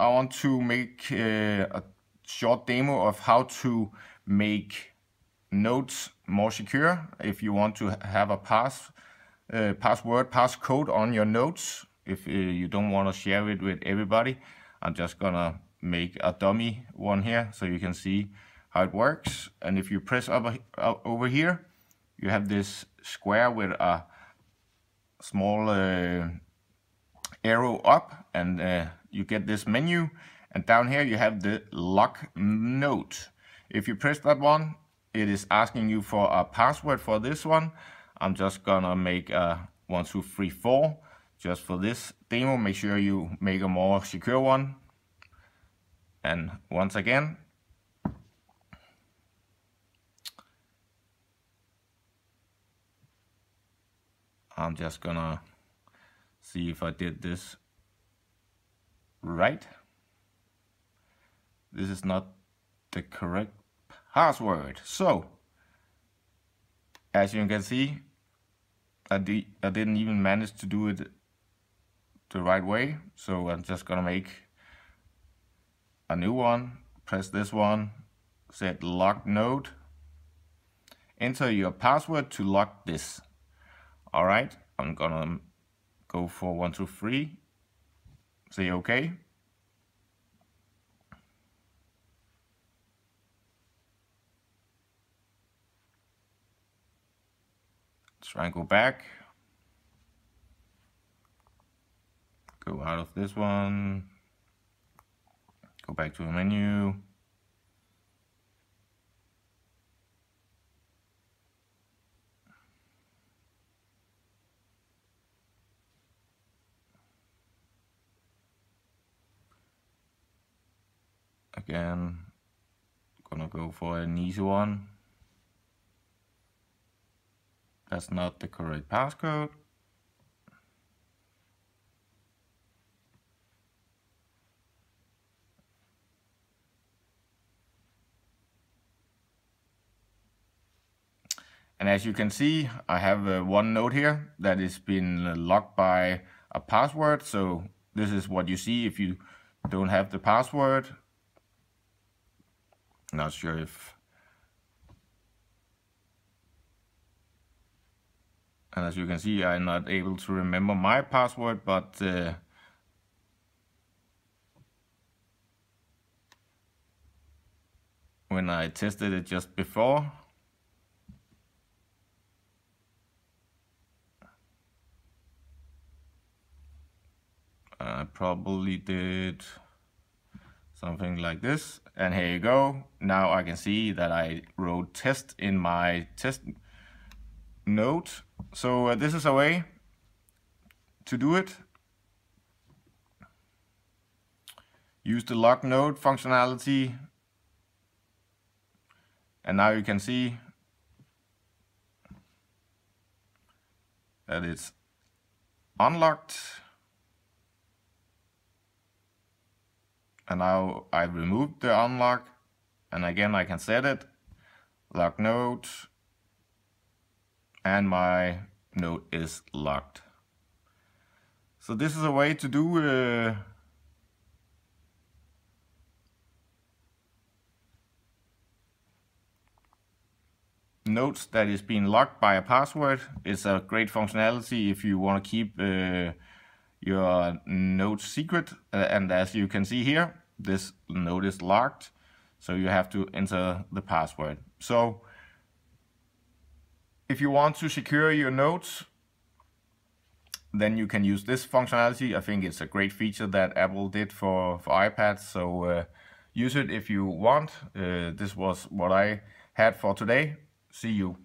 I want to make uh, a short demo of how to make notes more secure. If you want to have a pass, uh, password, passcode on your notes, if uh, you don't want to share it with everybody, I'm just gonna make a dummy one here so you can see how it works. And if you press over, uh, over here, you have this square with a small uh, arrow up and uh, you get this menu and down here you have the lock note. If you press that one, it is asking you for a password for this one. I'm just gonna make a one, two, three, four just for this demo. Make sure you make a more secure one. And once again, I'm just gonna see if I did this right. This is not the correct password. So, as you can see, I, di I didn't even manage to do it the right way. So I'm just gonna make a new one, press this one, set lock note, enter your password to lock this. All right, I'm gonna go for one, two, three, say okay. Try and go back. Go out of this one. Go back to the menu. Again, gonna go for an easy one. That's not the correct passcode. And as you can see, I have uh, one node here that is been locked by a password. So this is what you see if you don't have the password. Not sure if... And as you can see, I'm not able to remember my password, but uh, when I tested it just before, I probably did something like this and here you go. Now I can see that I wrote test in my test note. So uh, this is a way to do it. Use the lock note functionality. And now you can see that it's unlocked and now I removed the unlock and again I can set it. Lock note. And my node is locked. So this is a way to do uh, notes that is being locked by a password. It's a great functionality if you want to keep uh, your node secret. Uh, and as you can see here this node is locked so you have to enter the password. So if you want to secure your nodes then you can use this functionality. I think it's a great feature that Apple did for, for iPads so uh, use it if you want. Uh, this was what I had for today. See you